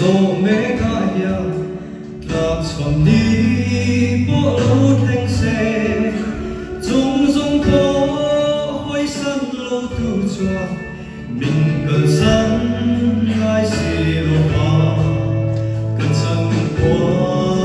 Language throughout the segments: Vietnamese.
dỗ mê ca ya làm sầm đi bộ lũ thanh xe. Dung dung có hoi sân lô tu choa mình cần sẵn hai xì lô ba cần sẵn qua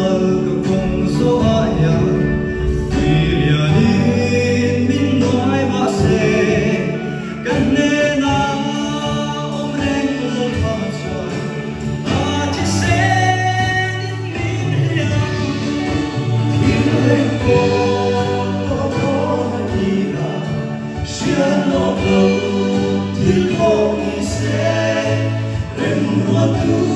Lord.